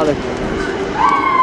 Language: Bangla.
আলাইকুম